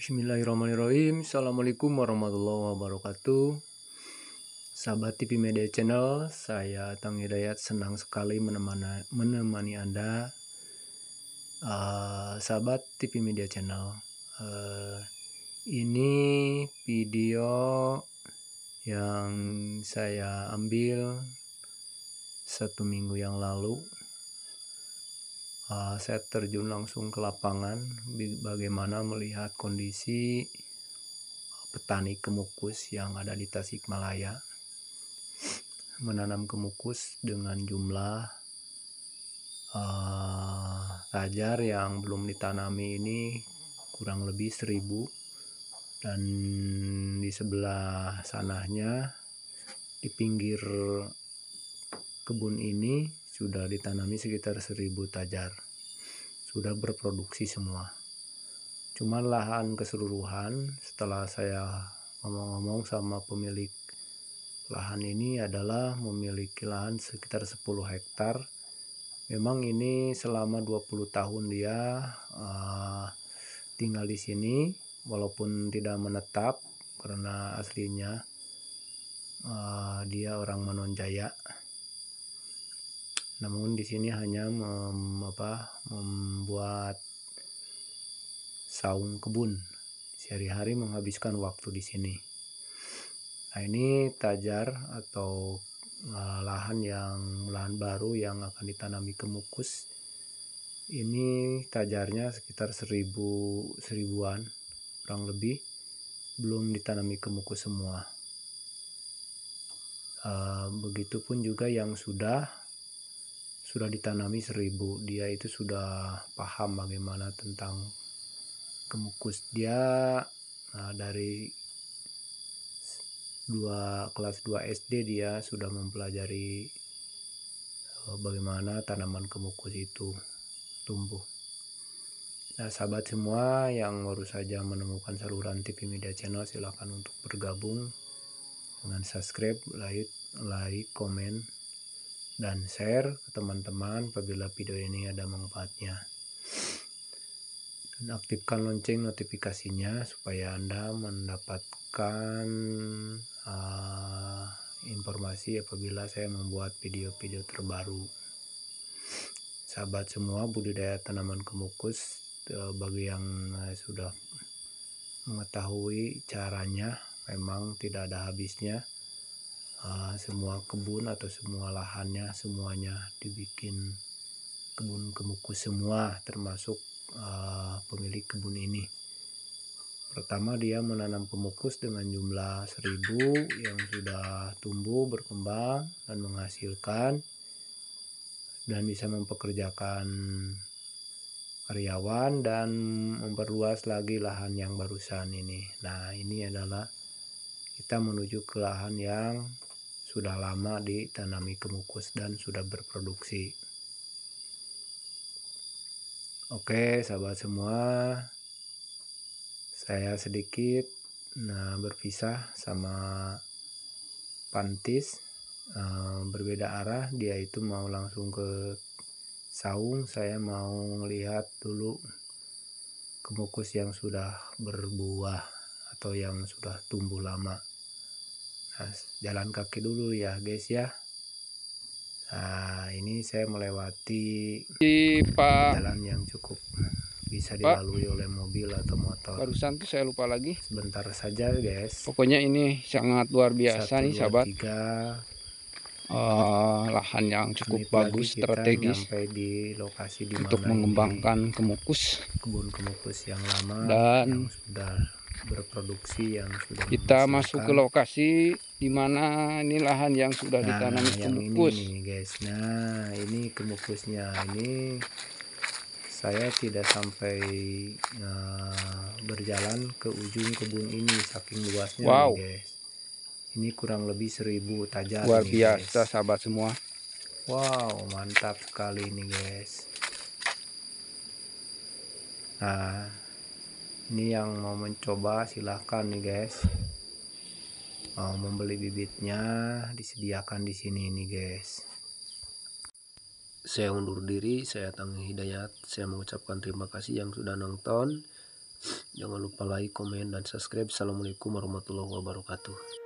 Bismillahirrahmanirrahim. Assalamualaikum warahmatullahi wabarakatuh. Sahabat TV Media Channel Saya Tang Hidayat senang sekali menemani, menemani Anda. Uh, Sahabat TV Media Channel uh, Ini video yang saya ambil satu minggu yang lalu uh, saya terjun langsung ke lapangan bagaimana melihat kondisi petani kemukus yang ada di Tasikmalaya. Menanam kemukus dengan jumlah uh, tajar yang belum ditanami ini kurang lebih seribu. Dan di sebelah sananya di pinggir kebun ini sudah ditanami sekitar 1000 tajar. Sudah berproduksi semua. Cuma lahan keseluruhan setelah saya ngomong-ngomong sama pemilik lahan ini adalah memiliki lahan sekitar 10 hektar. Memang ini selama 20 tahun dia uh, tinggal di sini walaupun tidak menetap karena aslinya uh, dia orang Manonjaya namun di sini hanya mem, apa, membuat saung kebun. Sehari-hari menghabiskan waktu di sini. Nah ini tajar atau uh, lahan yang lahan baru yang akan ditanami kemukus ini tajarnya sekitar seribu seribuan kurang lebih. Belum ditanami kemukus semua. Uh, begitupun juga yang sudah sudah ditanami seribu dia itu sudah paham bagaimana tentang kemukus. Dia nah, dari dua kelas 2 SD dia sudah mempelajari uh, bagaimana tanaman kemukus itu tumbuh. Nah sahabat semua yang baru saja menemukan saluran TV Media Channel silahkan untuk bergabung dengan subscribe like like komen dan share ke teman-teman apabila video ini ada manfaatnya. Dan aktifkan lonceng notifikasinya supaya anda mendapatkan uh, informasi apabila saya membuat video-video terbaru. Sahabat semua budidaya tanaman kemukus uh, bagi yang uh, sudah mengetahui caranya memang tidak ada habisnya uh, semua kebun atau semua lahannya semuanya dibikin kebun kemukus semua termasuk uh, pemilik kebun ini. Pertama dia menanam kemukus dengan jumlah seribu yang sudah tumbuh berkembang dan menghasilkan dan bisa mempekerjakan karyawan dan memperluas lagi lahan yang barusan ini. Nah ini adalah kita menuju ke lahan yang sudah lama ditanami kemukus dan sudah berproduksi. Oke, sahabat semua, saya sedikit nah, berpisah sama Pantis uh, berbeda arah. Dia itu mau langsung ke saung, saya mau lihat dulu kemukus yang sudah berbuah atau yang sudah tumbuh lama jalan kaki dulu ya guys ya. Nah ini saya melewati Pak. jalan yang cukup bisa dilalui Pak. oleh mobil atau motor. Barusan tuh saya lupa lagi. Sebentar saja guys. Pokoknya ini sangat luar biasa Satu, nih sahabat. tiga, uh, lahan yang cukup bagus strategis di lokasi di untuk mengembangkan kemukus. Kebun kemukus yang lama dan yang sudah berproduksi yang sudah kita masuk ke lokasi di mana ini lahan yang sudah nah, ditanami kemukus ini guys. Nah ini kemukusnya ini saya tidak sampai uh, berjalan ke ujung kebun ini saking luasnya wow. nih, guys. Ini kurang lebih seribu tajam luar nih, biasa guys. sahabat semua. Wow mantap sekali ini guys. Nah ini yang mau mencoba silahkan nih guys mau membeli bibitnya disediakan di sini nih guys saya undur diri saya Tangi Hidayat saya mengucapkan terima kasih yang sudah nonton Jangan lupa like, komen, dan subscribe. Assalamualaikum warahmatullahi wabarakatuh.